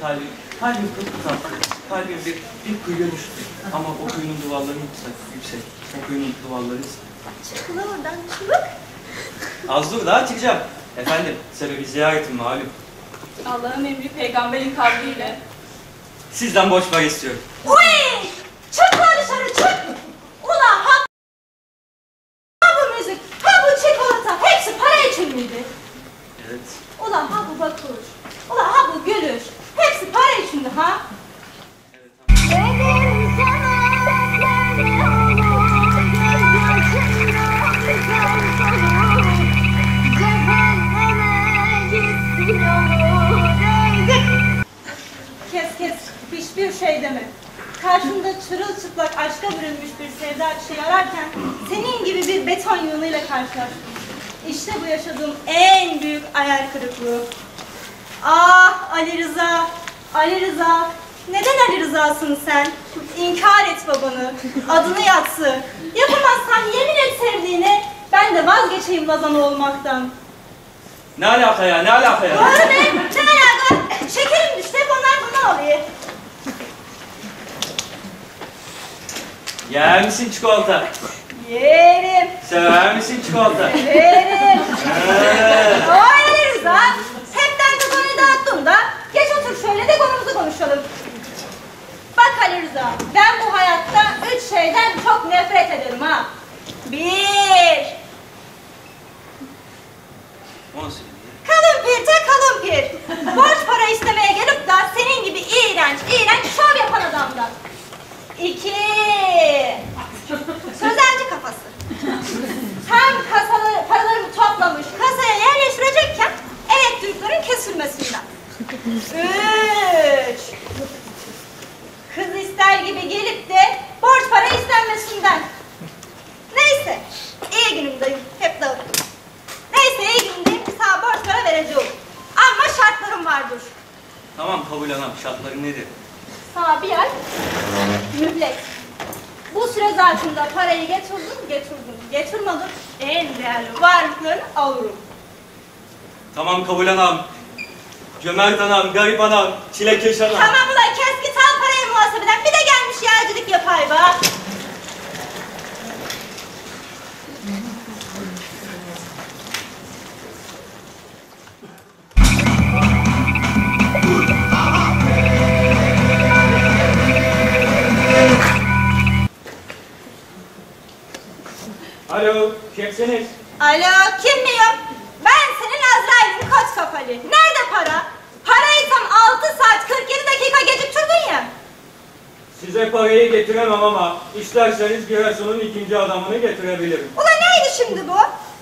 kalbim, kalbim kıpkıtatlı, kalbim bir, bir kuyuya düştü. Ama o kuyunun duvarları yüksek, yüksek. O kuyunun duvarları Çıkın oradan, çık. Az dur, daha çıkacağım. Efendim, sebebi ziyaretim malum. Allah'ın emri peygamberin kavliyle. Sizden boş pay istiyorum. Uy! Çıkın! Ali Rıza, neden Ali Rıza'sın sen? İnkar et babanı, adını yatsı. Yapamazsan yemin et sevdiğini, ben de vazgeçeyim Lazan olmaktan. Ne alaka ya, ne alaka ya? Doğru be, ne alaka? Şekerim işte onlar bundan alıyor. Yer misin çikolata? Yerim. Sever misin çikolata? Severim. Ee. Oy Ali Rıza, hepten kafanı dağıttım da Geç otur şöyle de konumuzu konuşalım. Bak Ali Rıza, ben bu hayatta üç şeyden çok nefret ederim ha. Bir. Kalın bir de kalın bir. Borç para istemeye gelip da senin gibi iğrenç, iğrenç şov yapan adamdan. İki. Sözelci kafası. Hem kasalı Üç. Kız ister gibi gelip de borç para istenmesinden. Neyse. iyi günümdeyim. Hep dağılır. Neyse iyi günümdeyim. Sana borç para vereceğim. Ama şartlarım vardır. Tamam kabul anam. Şartların nedir? Sana bir yer. Müblet. Bu süre zarfında parayı getirdim, getirdim. Getirmedim. En değerli varlıklarını alırım. Tamam kabul anam. Cömert anam, garip anam, çilekeş anam. Tamam ulan kes git al parayı muhasebeden. Bir de gelmiş yağcılık yapay bak. Alo, kimsiniz? Alo kim miyim? Ben senin Azrail'in koç kafalı. Nerede para? Parayı tam 6 saat 47 dakika geciktirdin ya. Size parayı getiremem ama isterseniz Giresun'un ikinci adamını getirebilirim. Ulan neydi şimdi bu?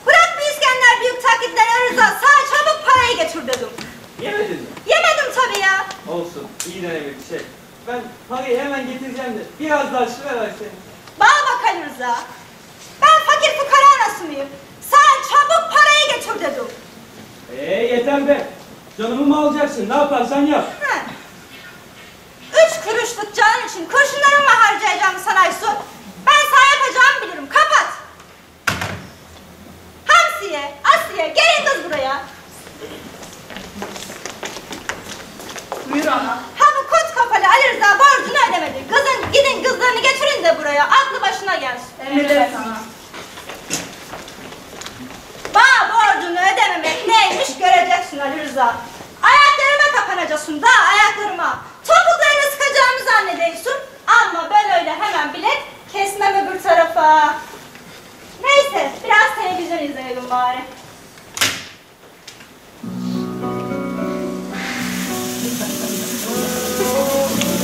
Bırak bir İskender büyük taklitler Rıza. Sağ çabuk parayı getir dedim. Yemedin mi? Yemedim tabii ya. Olsun, iyi denemek şey. Ben parayı hemen getireceğim de biraz daha süre versene. Bana bak Ali Rıza. Ben fakir fukara anası mıyım? Sen çabuk parayı getir dedim. Ee yeter be. Canımı mı alacaksın? Ne yaparsan yap. Hı. Kuruşluk canın için kurşunlarımı mı harcayacağım sana Aysun? Ben sana yapacağımı bilirim. Kapat. Hamsiye, Asiye gelin kız buraya. Buyur ana. Ha bu kot kafalı Ali Rıza borcunu ödemedi. Kızın gidin kızlarını getirin de buraya. Aklı başına gelsin. Emredersin ana. Bana borcunu ödememek neymiş göreceksin Ali Rıza. Ayaklarıma kapanacaksın da ayaklarıma. Topuklarını sıkacağımı zannediyorsun. Ama ben öyle hemen bilet kesmem tarafa. Neyse biraz televizyon izleyelim bari.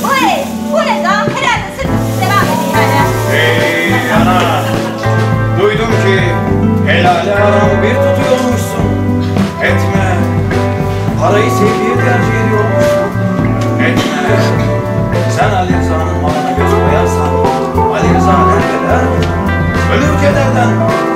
Oy, bu ne lan? Herhalde sırf devam ediyor. Hey ana! Duydum ki helale aramı bir tutuyormuşsun. Etme. Parayı sevgiye tercih ediyormuşsun. Etme. Sen Ali Olha o que. É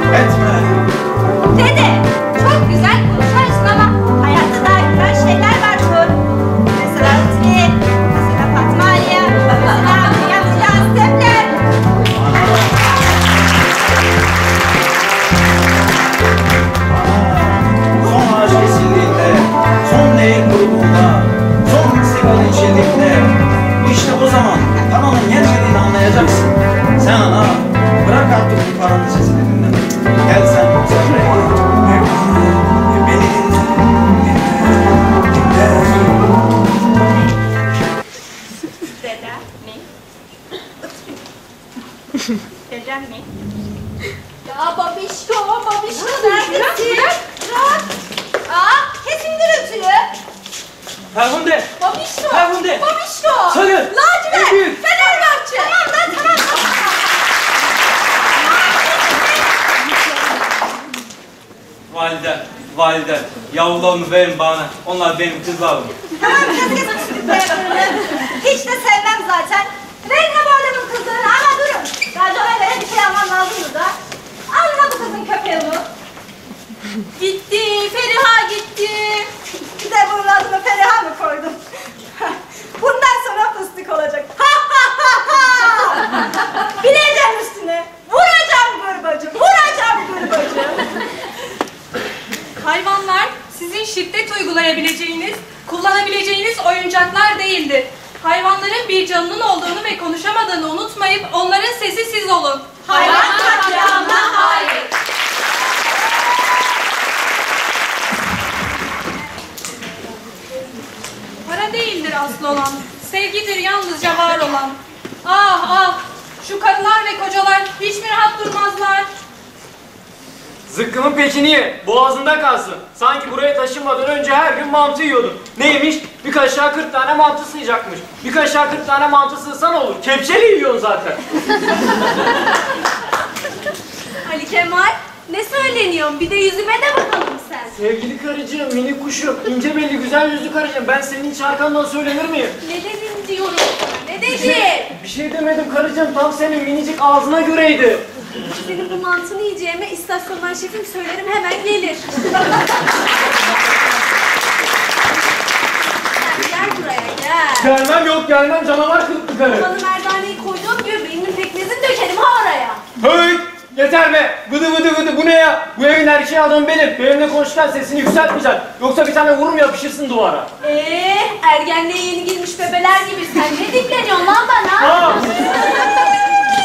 Yavrularımı verin bana. Onlar benim kızlarım. Tamam kes küçüklüklerini. Hiç de sevmem zaten. Verin de bu adamın kızlarını ama durun. Racona göre bir şey almam lazım burada. Alın ha bu kızın köpeğini. Gitti, Feriha gitti. Bir de bunun adını Feriha mı koydum? Bundan sonra fıstık olacak. Bineceğim üstüne. Vuracağım gırbacı. Vuracağım gırbacı. Hayvanlar sizin şiddet uygulayabileceğiniz, kullanabileceğiniz oyuncaklar değildir. Hayvanların bir canının olduğunu ve konuşamadığını unutmayıp onların sesi siz olun. Hayvan katliamına hayır. Para değildir asıl olan, sevgidir yalnızca var olan. Ah ah, şu karılar ve kocalar hiç mi rahat durmazlar? Zıkkımın peçini ye, boğazında kalsın. Sanki buraya taşınmadan önce her gün mantı yiyordun. Neymiş? Bir kaşığa 40 tane mantı sığacakmış. Bir kaşığa 40 tane mantı sığsa ne olur? Kepçeli yiyorsun zaten. Ali Kemal, ne söyleniyorsun? Bir de yüzüme de bakalım sen. Sevgili karıcığım, minik kuşum, ince belli güzel yüzlü karıcığım. Ben senin hiç arkandan söylenir miyim? Ne dedin diyorum sana, ne Bir dedin? şey, bir şey demedim karıcığım. Tam senin minicik ağzına göreydi. Senin bu mantını yiyeceğime istasyondan şefim söylerim hemen gelir. Sen gel buraya gel. gel. Gelmem yok gelmem canavar kılıklı karı. Bana merdaneyi koyduğum gibi beynin pekmezini dökerim ha oraya. Hey! Yeter be! Vıdı vıdı vıdı bu ne ya? Bu evin erkeği adamı benim. Benimle konuşurken sesini yükseltmeyeceksin. Yoksa bir tane vurum yapışırsın duvara. Ee, ergenliğe yeni girmiş bebeler gibi sen ne dikleniyorsun lan bana? Aa!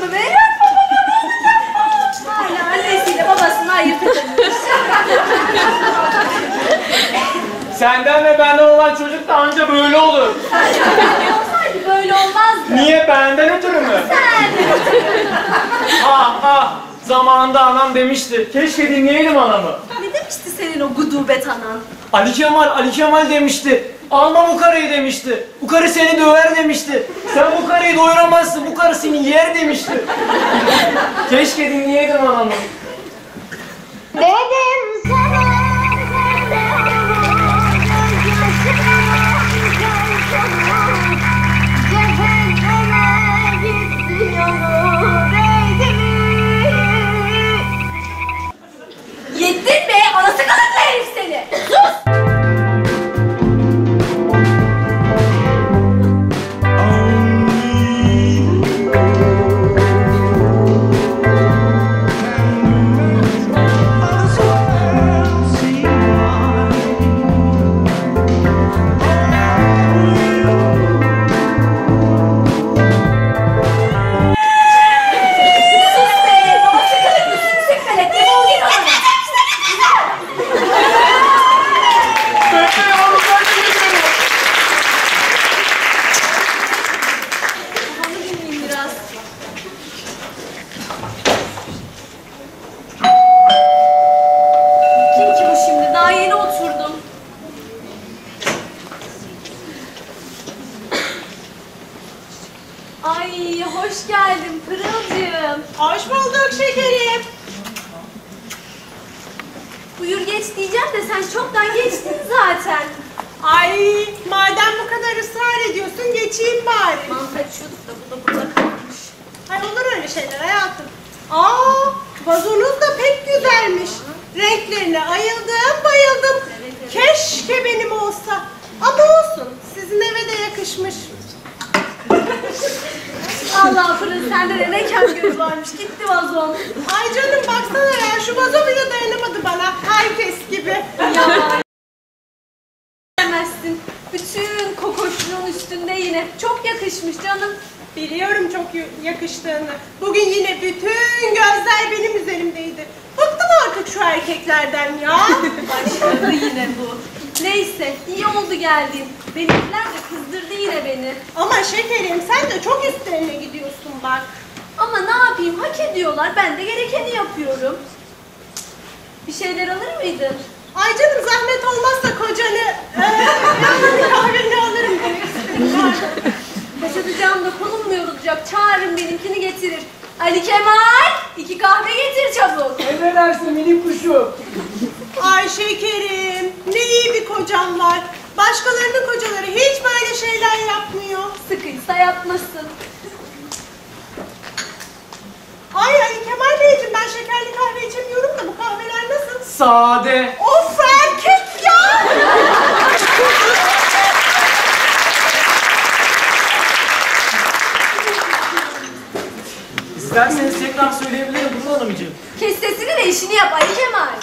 paçalarımı be. Hala annesiyle babasını ayırt edemiyor. Senden ve benden olan çocuk da anca böyle olur. olsaydı böyle olmazdı. Niye benden ötürü mü? ah ah! Zamanında anam demişti. Keşke dinleyeydim anamı. Ne demişti senin o gudubet anan? Ali Kemal, Ali Kemal demişti. Alma bu karıyı demişti. Bu karı seni döver demişti. Sen bu karıyı doyuramazsın, bu karı seni yer demişti. Keşke dinleyeydim anamı. Dedim sana şeyler hayatım. Aa vazonuz da pek güzelmiş. Renklerine ayıldım bayıldım. Keşke benim olsa. Ama olsun sizin eve de yakışmış. Allah Pırıl sende de ne kem gözü varmış gitti vazon. Ay canım baksana ya şu vazo bile dayanamadı bana. Herkes gibi. Ya Demezsin. Bütün kokoşluğun üstünde yine. Çok yakışmış canım. Biliyorum çok yakıştığını. Bugün yine bütün gözler benim üzerimdeydi. Bıktım artık şu erkeklerden ya. Başladı yine bu. Neyse iyi oldu geldin. Benimkiler de kızdırdı yine beni. Ama şekerim sen de çok üstlerine gidiyorsun bak. Ama ne yapayım hak ediyorlar. Ben de gerekeni yapıyorum. Bir şeyler alır mıydın? Ay canım zahmet olmazsa kocanı yani kahveni alırım demek istedim. Kaçıracağım da kolum mu yorulacak? Çağırın benimkini getirir. Ali Kemal iki kahve getir çabuk. Emredersin minik kuşu. Ay şekerim ne iyi bir kocam var. Başkalarının kocaları hiç böyle şeyler yapmıyor. Sıkıysa yapmasın. Ay Ali Kemal Beyciğim ben şekerli kahve içemiyorum da bu kahveler nasıl? Sade. Of erkek ya! İsterseniz tekrar söyleyebilirim Burhan Hanımcığım. Kes sesini de işini yap Ali Kemal.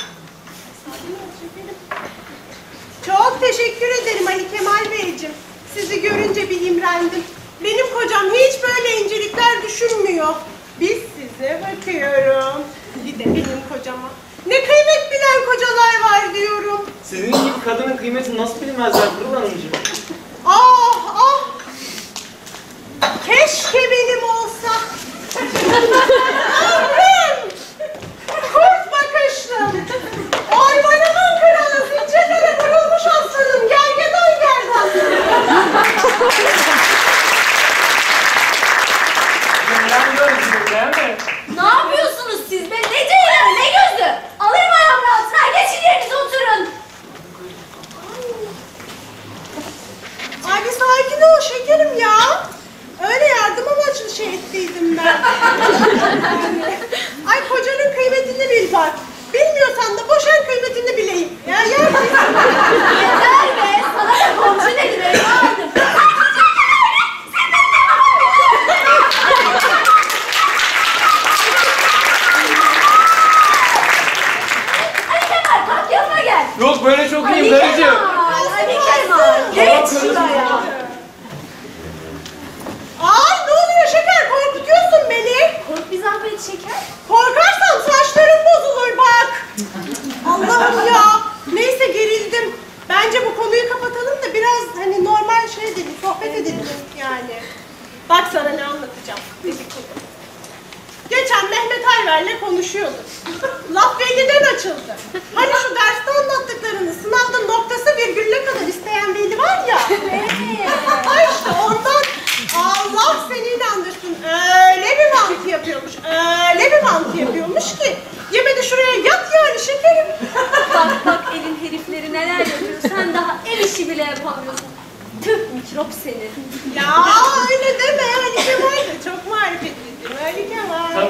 Çok teşekkür ederim Ali Kemal Beyciğim. Sizi görünce bir imrendim. Benim kocam hiç böyle incelikler düşünmüyor. Biz size bakıyorum. Bir de benim kocama. Ne kıymet bilen kocalar var diyorum. Sizin gibi kadının kıymetini nasıl bilmezler Burhan Hanımcığım?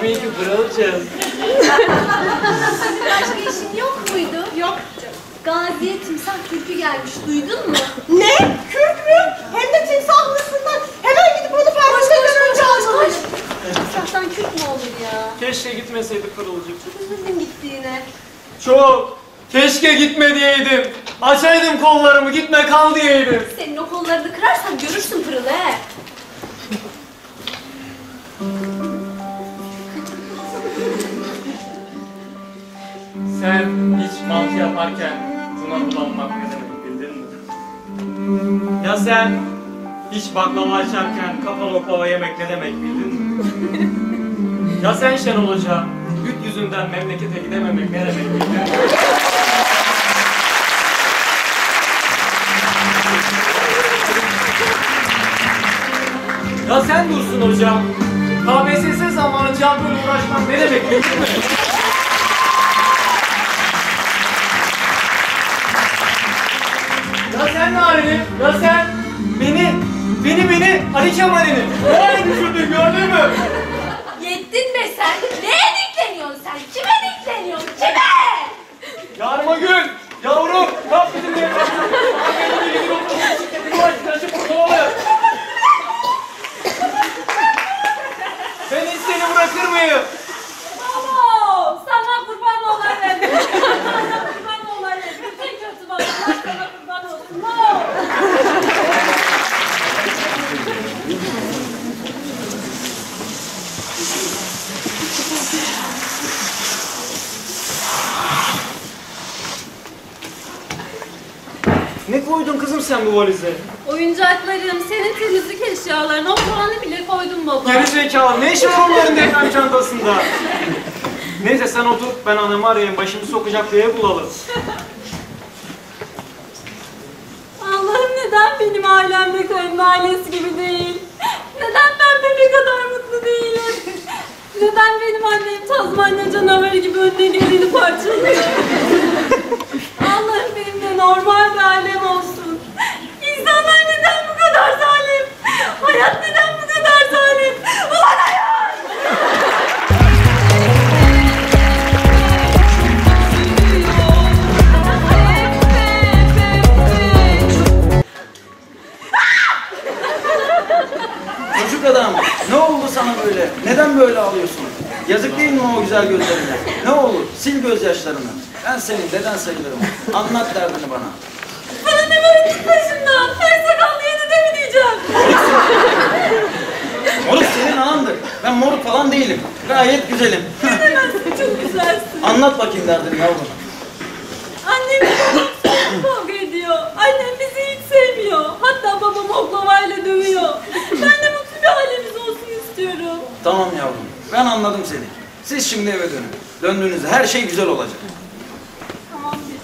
Tabii ki pırılcığım. Başka işin yok muydu? Yok Gazi'ye timsah kürkü gelmiş. Duydun mu? Ne? Kürk mü? Hem de timsahlısından. Hemen gidip onu farkında önce almalıyım. Timsahtan kürk mü olur ya? Keşke gitmeseydik pırılcığım. Üzüldüm gittiğine. Çok. Keşke gitme diyeydim. Açaydım kollarımı gitme kal diyeydim. Senin o kollarını kırarsam görürsün pırılı he. Sen hiç mantı yaparken buna bulanmak ne demek bildin mi? Ya sen hiç baklava açarken kapalı oklava yemek ne demek bildin mi? ya sen Şenol Hoca güt yüzünden memlekete gidememek ne demek bildin mi? Ya sen Dursun Hocam, KPSS zamanı canlı uğraşmak ne demek bildin mi? Ya sen Nari'nin, ya sen beni, beni beni Ali Kemal'ini ne hale düşürdün gördün mü? Yettin be sen. Neye dikleniyorsun sen? Kime dikleniyorsun? Kime? Yarma Gül, yavrum, kap bizim evlatım. Annemi ilgili oturmuş şirketi bu açık açık ne oluyor? Ben hiç seni bırakır mıyım? Baba sana kurban olayım. sana kurban olayım. Bütün kötü babalar sana kurban olsun. No. Ne koydun kızım sen bu valize? Oyuncaklarım, senin temizlik eşyalarını, o puanı bile koydum baba. Geri zekalı, ne işin var onların deprem çantasında? Neyse sen otur, ben anamı arayayım, başımı sokacak ev bulalım. Allah'ım neden benim ailem Bekar'ın ailesi gibi değil? Neden ben bebek kadar mutlu değilim? Neden benim annem Tazmanya canavarı gibi önden elini parçalıyor? Allah'ım benim de normal bir ailem olsun. İnsanlar neden bu kadar zalim? Hayat neden bu kadar zalim? Ulan hayat! Çocuk adam ne oldu sana böyle? Neden böyle ağlıyorsun? Yazık değil mi o güzel gözlerine? Ne olur sil gözyaşlarını. Ben senin deden sayılırım. Anlat derdini bana. Bana ne var git başımdan? Her sakallı yedi de mi diyeceğim? Moruk senin anandır. Ben moruk falan değilim. Gayet güzelim. Demezsin çok güzelsin. Anlat bakayım derdini yavrum. Annem babam kavga ediyor. Annem bizi hiç sevmiyor. Hatta babam oklavayla dövüyor. Ben de mutlu bir ailemiz olsun istiyorum. Tamam yavrum. Ben anladım seni. Siz şimdi eve dönün. Döndüğünüzde her şey güzel olacak. Tamam bir.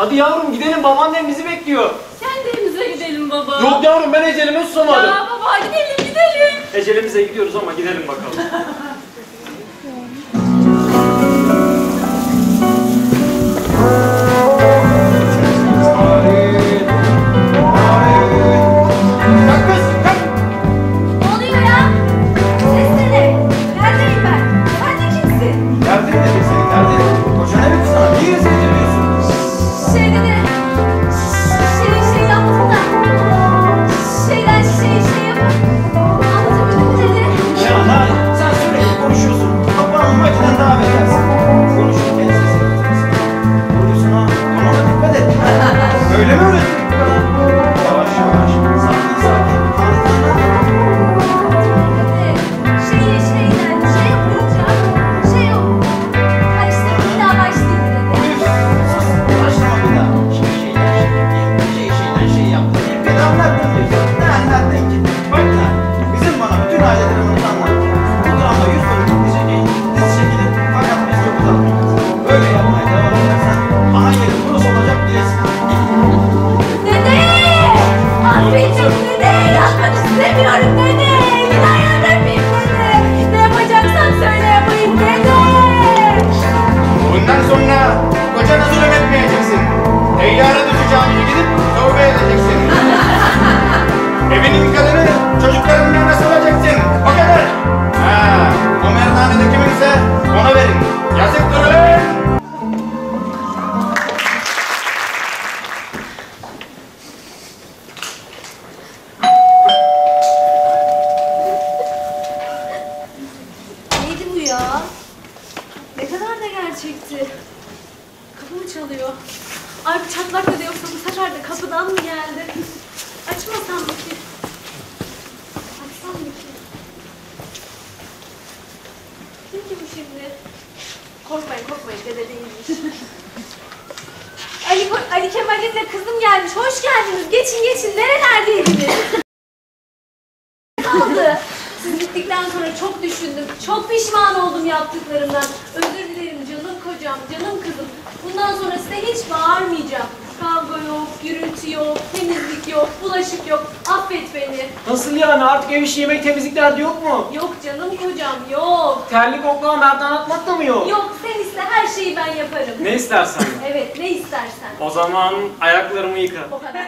Hadi yavrum gidelim, babaannem bizi bekliyor. Kendimize gidelim baba. Yok yavrum ben ecelime susamadım. Ya baba gidelim gidelim. Ecelimize gidiyoruz ama gidelim bakalım. şimdi. Korkmayın korkmayın dede değilmiş. Ali, Ali Kemal'in kızım gelmiş. Hoş geldiniz. Geçin geçin. Nerelerdeydiniz? Kaldı. Siz gittikten sonra çok düşündüm. Çok pişman oldum yaptıklarımdan. Özür dilerim canım kocam, canım kızım. Bundan sonra size hiç bağırmayacağım. Kavga yok, gürültü yok, temizlik yok, bulaşık yok. Affet beni. Nasıl yani? Artık ev işi yemek temizlikler de yok mu? Yok canım kocam yok. Terlik oklama merdan atmak da mı yok? Yok sen iste her şeyi ben yaparım. Ne istersen. evet ne istersen. O zaman ayaklarımı yıka. O kadar.